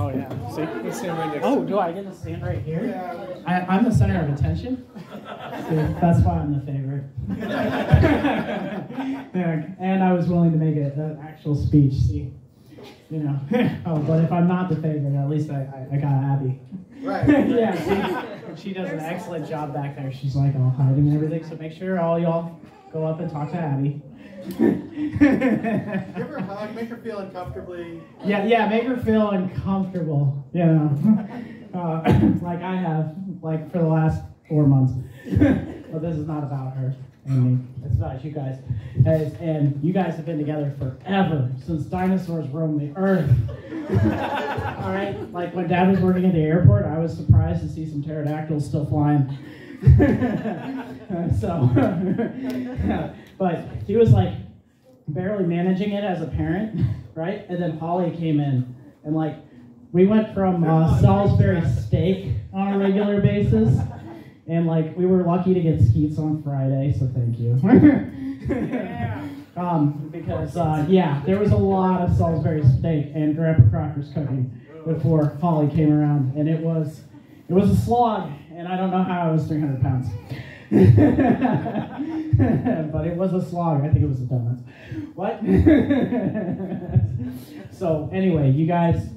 Oh yeah. See, let's stand right next. Oh, do I get to stand right here? I, I'm the center of attention. See, that's why I'm the favorite. and I was willing to make it an actual speech. See, you know. oh, but if I'm not the favorite, at least I, I, I got Abby. Right. yeah, she, she does an excellent job back there. She's like all hiding and everything. So make sure all y'all go up and talk to Abby. Give her a hug, make her feel uncomfortably. Yeah, yeah, make her feel uncomfortable, you know, uh, like I have, like for the last four months. but this is not about her me. It's about you guys. And you guys have been together forever, since dinosaurs roamed the earth. All right? Like when Dad was working at the airport, I was surprised to see some pterodactyls still flying. so, but he was like barely managing it as a parent, right? And then Holly came in, and like we went from uh, Salisbury steak on a regular basis, and like we were lucky to get skeets on Friday, so thank you. um, because uh, yeah, there was a lot of Salisbury steak and Grandpa Crocker's cooking before Holly came around, and it was it was a slog, and I don't know how I was 300 pounds. but it was a slog. I think it was a donut. What? so anyway, you guys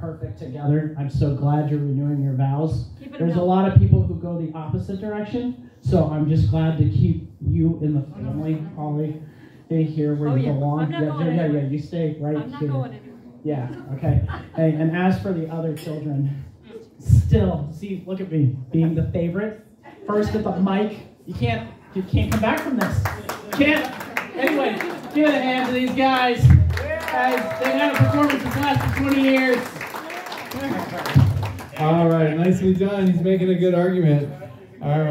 perfect together. I'm so glad you're renewing your vows. There's a lot of people who go the opposite direction, so I'm just glad to keep you in the family, Polly. Stay here where Oh, you yeah. belong. Yeah, yeah, yeah, anywhere. You stay right I'm not here. going anywhere. Yeah, okay. Hey, and as for the other children, still, see, look at me, being the favorite, first at the mic. You can't, you can't come back from this. You Can't. Anyway, give it a hand to these guys. Guys, they've had a performance that lasted 20 years. All right, nicely done. He's making a good argument. All right.